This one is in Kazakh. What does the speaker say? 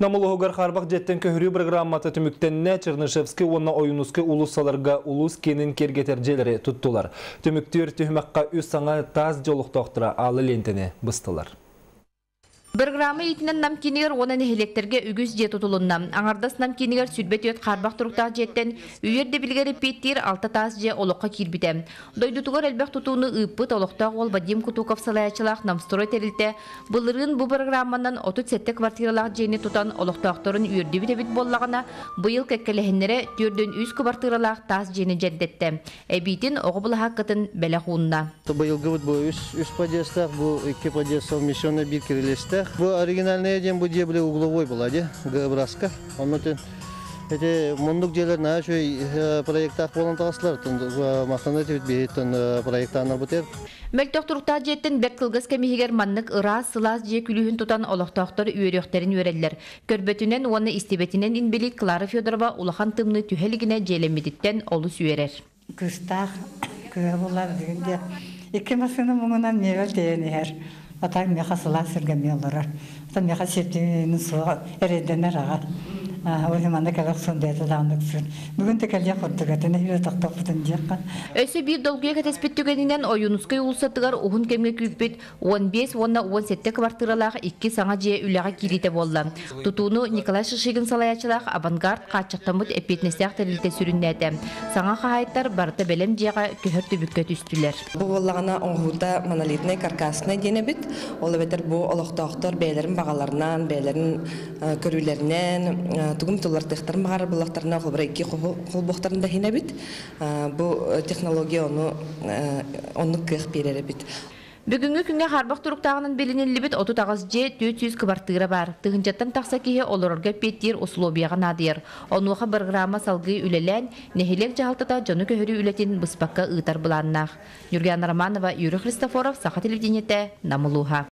Намылуғығар қарбақ жеттен көхірі программаты түміктенне Чернышевский онна ойынускі улусаларға улус кенін кергетер желері тұттылар. Түміктер түхмәққа үз саңа таз жолықтақтыра алы лентіне бұстылар. Программа итинен намкинигер оны нехелектерге үгіз же тутулунна. Аңардас намкинигер сүрбет өт қарбақ тұруқтақ жеттен үйерде білгері петтер алты таз же олыққа кирбіте. Дойдутугар әлбәқ тұтуыны ұйппыт олықтақ ол Вадим Кутуков салаячылақ намстрой терілте. Бұлырын бұл программанан 30 сетті квартиралақ жені тұтан олықтақтарын үйерде біт боллағына бұйыл кәккелехінлері түрден үз квартиралақ таз жені жәддетті. Әбейтін оғы бұл хаққытын бәлі хуынна. Быйылгы вот бу үс үс подъездах, бу эки подъезд совмещенный бир кирилестах. Бу оригинальный ден бу же биле угловой была, де, гыбраска. Онутен эти мундук жерлер на şu проекттах болон тагыслар, мактанда тибит бейтен проекттанар бутер. Мөлтөк туруктаа жеттен бек кылгыс кемихигер маннык ыра сылаас же күлүхүн тутан олохтоохтор үйөрөктерин үөреллер. Көрбөтүнен оны истебетинен инбили Клара Федорова улахан тымны түһелигине желемидиттен олус үөрер. Кыстах көе булар дегенде икки машина муңунан мебел дейенер. Ата меха сыла сиргеме олар. Ата меха септин суга эреденер ага. Олиманда калак сондайты даандык сүн. Бүгүн текеле хордугатына хире тактап бутун жакка. Өсі бір долгуя кәтеспеттігенінен ойынускай улсаттығар ұғын кемге күйіппет 15-17 квартиралақ 2 саңа же үліға кирите болла. Тутуыны Николай Шишигин салаячылақ авангард қачықтамыт әпетнесіяқ тәрілте сүріннәді. Саңа қағайттар барыта бәлем жеға көхірті бүкке түстілер. Бу боллагана оңгурда монолитный каркасына дене бит. Ол бетер бу олохтоохтор бәйләрин багаларынан, бәйләрин көрүләреннән, тугум туллартыхтарын багар буллактарына холбара ики холбохтарында хине бит. Бу технология оны онны кых берер бит. Бүгүнгү күнгө харбак туруктагынын белинилибит оту тагыз же 400 квартира бар. Тыгынчаттан такса кие олорорга петтир условияга надыр. Онуха программа салгы үлелен нехилек жалтата жону көһөрү үлетин быспакка ыытар буланнах. Юрген Романова, Юрий Христофоров, Саха телевидениете, Намулуха.